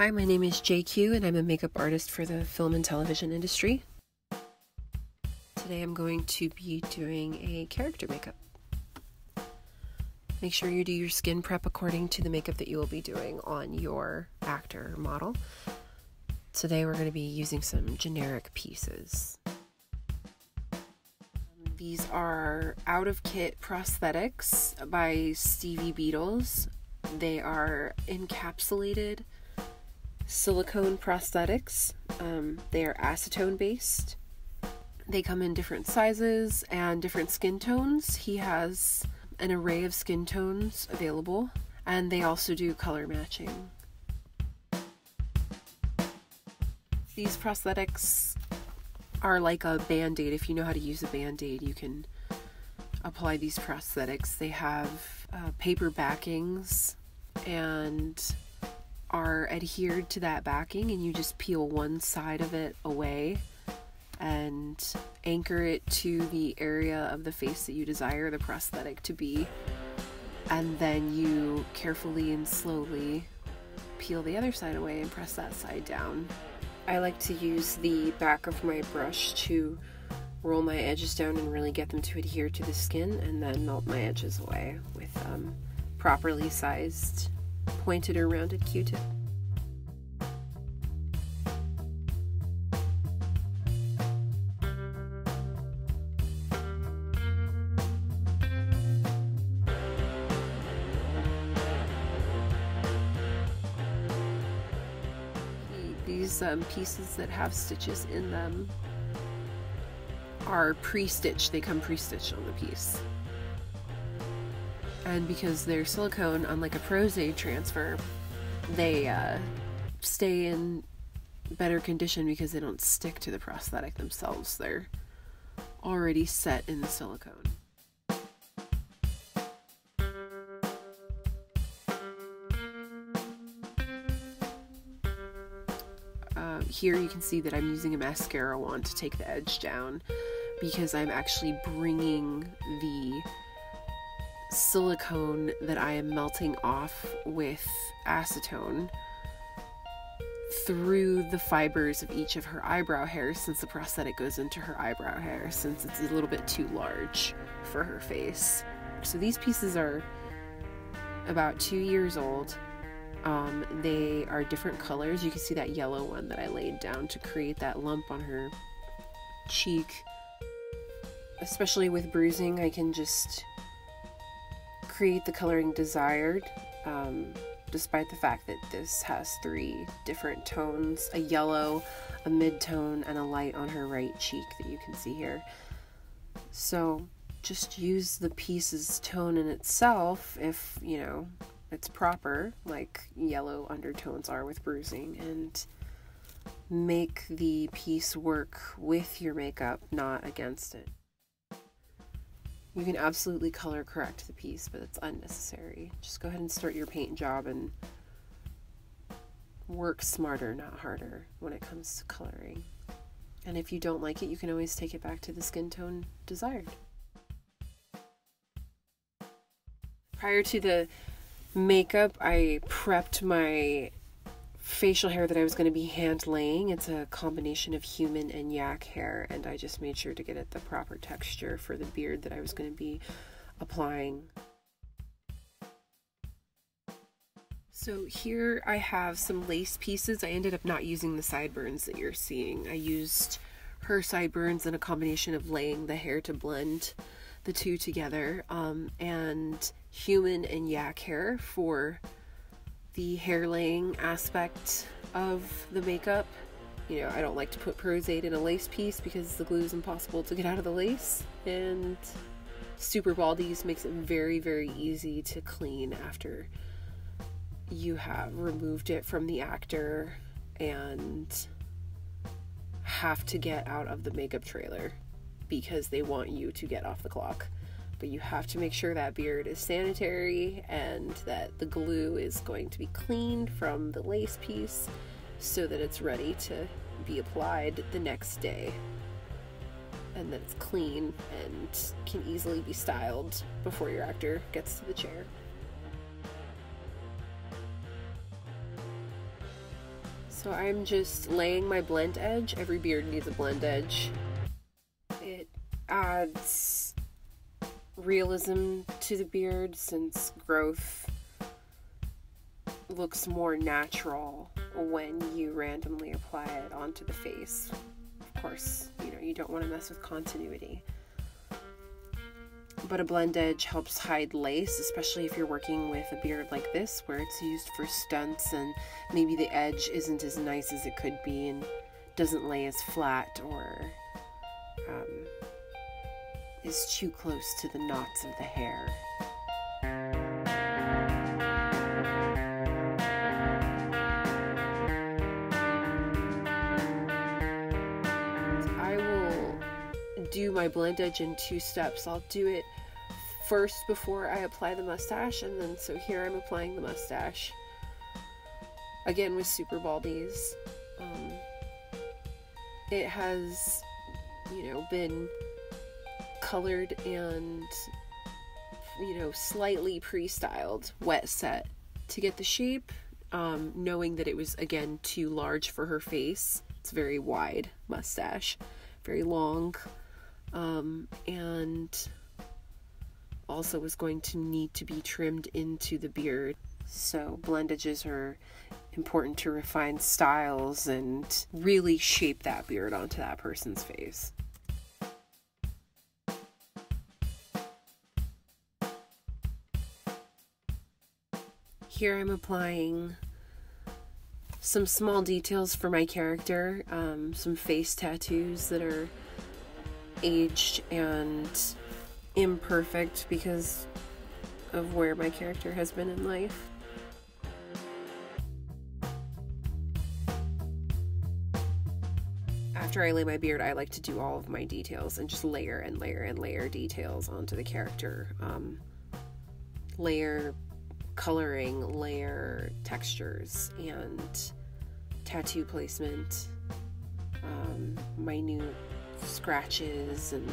Hi, my name is JQ, and I'm a makeup artist for the film and television industry. Today I'm going to be doing a character makeup. Make sure you do your skin prep according to the makeup that you will be doing on your actor model. Today we're going to be using some generic pieces. These are out of kit prosthetics by Stevie Beetles. They are encapsulated silicone prosthetics. Um, they are acetone based. They come in different sizes and different skin tones. He has an array of skin tones available, and they also do color matching. These prosthetics are like a band aid. If you know how to use a band aid, you can apply these prosthetics. They have uh, paper backings and are adhered to that backing and you just peel one side of it away and anchor it to the area of the face that you desire the prosthetic to be and then you carefully and slowly peel the other side away and press that side down. I like to use the back of my brush to roll my edges down and really get them to adhere to the skin and then melt my edges away with um, properly sized pointed or rounded q-tip. These um, pieces that have stitches in them are pre-stitched. They come pre-stitched on the piece and because they're silicone, unlike a Pros-Aide transfer, they uh, stay in better condition because they don't stick to the prosthetic themselves. They're already set in the silicone. Uh, here you can see that I'm using a mascara wand to take the edge down because I'm actually bringing the silicone that I am melting off with acetone through the fibers of each of her eyebrow hairs since the prosthetic goes into her eyebrow hair since it's a little bit too large for her face. So these pieces are about two years old. Um, they are different colors. You can see that yellow one that I laid down to create that lump on her cheek. Especially with bruising, I can just create the coloring desired, um, despite the fact that this has three different tones a yellow, a mid tone, and a light on her right cheek that you can see here. So just use the piece's tone in itself if, you know, it's proper, like yellow undertones are with bruising, and make the piece work with your makeup, not against it. You can absolutely color correct the piece, but it's unnecessary. Just go ahead and start your paint job and work smarter, not harder, when it comes to coloring. And if you don't like it, you can always take it back to the skin tone desired. Prior to the makeup, I prepped my facial hair that I was going to be hand laying. It's a combination of human and yak hair, and I just made sure to get it the proper texture for the beard that I was going to be applying. So here I have some lace pieces. I ended up not using the sideburns that you're seeing. I used her sideburns and a combination of laying the hair to blend the two together um, and human and yak hair for the hair laying aspect of the makeup. You know, I don't like to put Pros-Aide in a lace piece because the glue is impossible to get out of the lace. And Super Baldiez makes it very, very easy to clean after you have removed it from the actor and have to get out of the makeup trailer because they want you to get off the clock but you have to make sure that beard is sanitary and that the glue is going to be cleaned from the lace piece so that it's ready to be applied the next day and that it's clean and can easily be styled before your actor gets to the chair. So I'm just laying my blend edge. Every beard needs a blend edge. It adds realism to the beard since growth looks more natural when you randomly apply it onto the face. Of course, you know, you don't want to mess with continuity. But a blend edge helps hide lace, especially if you're working with a beard like this where it's used for stunts and maybe the edge isn't as nice as it could be and doesn't lay as flat or um, is too close to the knots of the hair. I will do my blend edge in two steps. I'll do it first before I apply the mustache, and then so here I'm applying the mustache again with Super Baldiez. Um, it has, you know, been colored and you know slightly pre-styled wet set to get the shape um, knowing that it was again too large for her face. It's very wide mustache very long um, and also was going to need to be trimmed into the beard. So blend edges are important to refine styles and really shape that beard onto that person's face here I'm applying some small details for my character, um, some face tattoos that are aged and imperfect because of where my character has been in life. After I lay my beard, I like to do all of my details and just layer and layer and layer details onto the character. Um, layer coloring, layer textures, and tattoo placement, um, minute scratches, and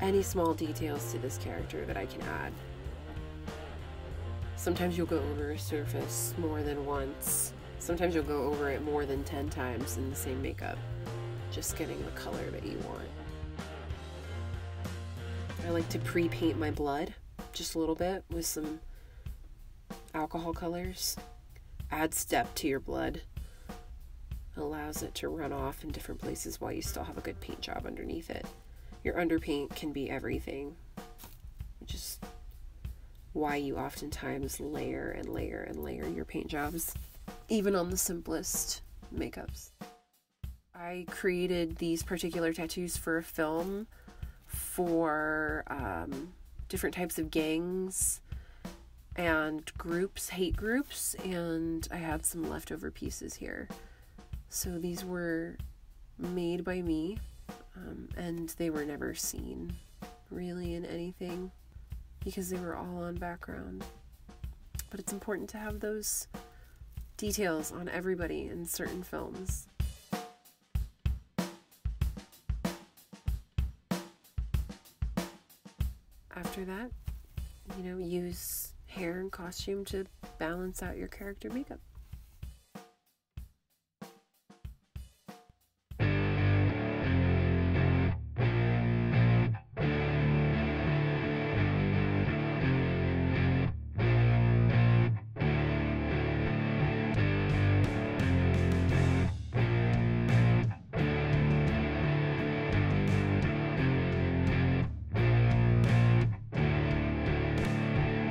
any small details to this character that I can add. Sometimes you'll go over a surface more than once. Sometimes you'll go over it more than 10 times in the same makeup, just getting the color that you want. I like to pre-paint my blood just a little bit with some alcohol colors adds depth to your blood. Allows it to run off in different places while you still have a good paint job underneath it. Your underpaint can be everything which is why you oftentimes layer and layer and layer your paint jobs even on the simplest makeups. I created these particular tattoos for a film for um, different types of gangs and groups, hate groups, and I have some leftover pieces here. So these were made by me, um, and they were never seen really in anything because they were all on background. But it's important to have those details on everybody in certain films. After that, you know, use hair and costume to balance out your character makeup.